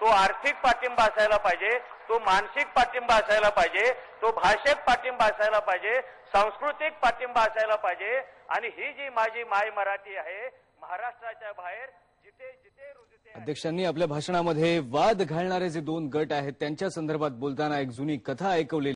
तो आर्थिक पाठिंबा असायला पाहिजे तो मानसिक पाठिंबा असायला पाहिजे तो भाषेत पाठिंबा असायला पाहिजे सांस्कृतिक पाठिंबा असायला पाहिजे. आणि ही जी माझी माय मराठी आहे महाराष्ट्राच्या बाहेर जिथे जिथे अध्यक्षांनी आपल्या भाषणामध्ये वाद घालणारे जे दोन गट आहेत त्यांच्या संदर्भात बोलताना एक जुनी कथा ऐकवलेली